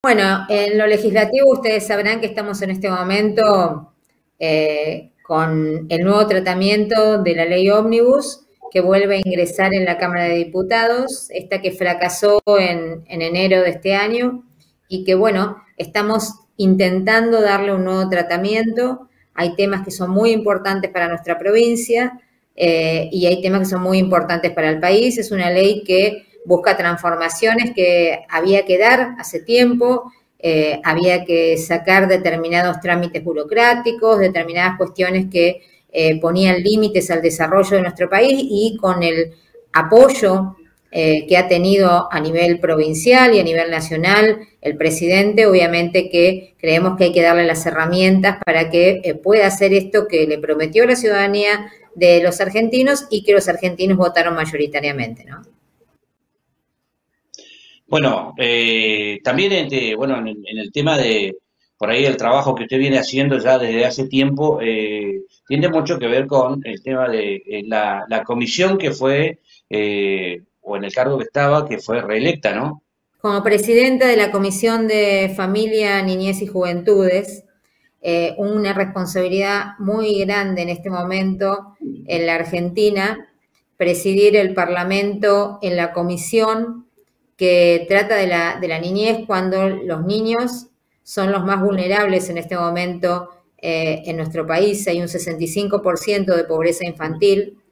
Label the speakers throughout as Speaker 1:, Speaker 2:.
Speaker 1: Bueno, en lo legislativo ustedes sabrán que estamos en este momento eh, con el nuevo tratamiento de la ley ómnibus que vuelve a ingresar en la Cámara de Diputados, esta que fracasó en, enero de este año y que, bueno, estamos intentando darle un nuevo tratamiento. Hay temas que son muy importantes para nuestra provincia eh, y hay temas que son muy importantes para el país. Es una ley que busca transformaciones que había que dar hace tiempo, eh, había que sacar determinados trámites burocráticos, determinadas cuestiones que eh, ponían límites al desarrollo de nuestro país y con el apoyo eh, que ha tenido a nivel provincial y a nivel nacional el presidente, obviamente que creemos que hay que darle las herramientas para que pueda hacer esto que le prometió la ciudadanía de los argentinos y que los argentinos votaron mayoritariamente, ¿no?
Speaker 2: Bueno, eh, también este, bueno, en, el tema de, por ahí el trabajo que usted viene haciendo ya desde hace tiempo, eh, tiene mucho que ver con el tema de eh, la, comisión que fue, o en el cargo que estaba, que fue reelecta, ¿no?
Speaker 1: Como presidenta de la Comisión de Familia, Niñez y Juventudes, una responsabilidad muy grande en este momento en la Argentina, presidir el Parlamento en la comisión que trata de la, de la niñez cuando los niños son los más vulnerables en este momento eh, en nuestro país. Hay un 65% de pobreza infantil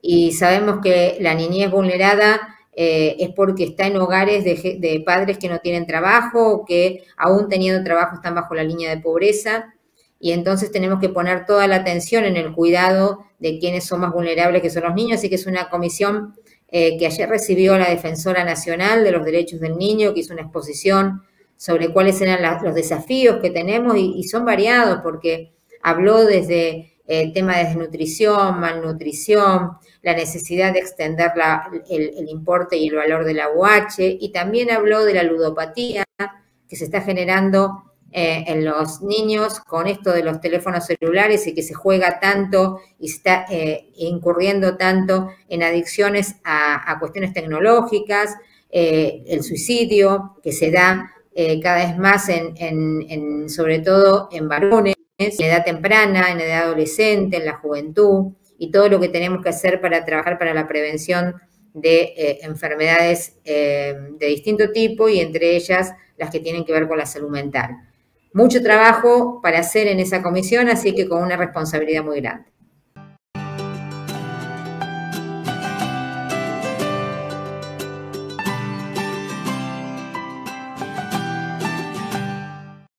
Speaker 1: y sabemos que la niñez vulnerada eh, es porque está en hogares de, de, padres que no tienen trabajo o que aún teniendo trabajo están bajo la línea de pobreza. Y entonces tenemos que poner toda la atención en el cuidado de quienes son más vulnerables, que son los niños. Así que es una comisión eh, que ayer recibió la Defensora Nacional de los Derechos del Niño, que hizo una exposición sobre cuáles eran los desafíos que tenemos y, son variados porque habló desde el tema de desnutrición, malnutrición, la necesidad de extender el, importe y el valor de la UH y también habló de la ludopatía que se está generando eh, en los niños con esto de los teléfonos celulares y que se juega tanto y está eh, incurriendo tanto en adicciones a, cuestiones tecnológicas, eh, el suicidio que se da cada vez más en, sobre todo en varones, en edad temprana, en edad adolescente, en la juventud, y todo lo que tenemos que hacer para trabajar para la prevención de enfermedades de distinto tipo y entre ellas las que tienen que ver con la salud mental mucho trabajo para hacer en esa comisión, así que con una responsabilidad muy grande.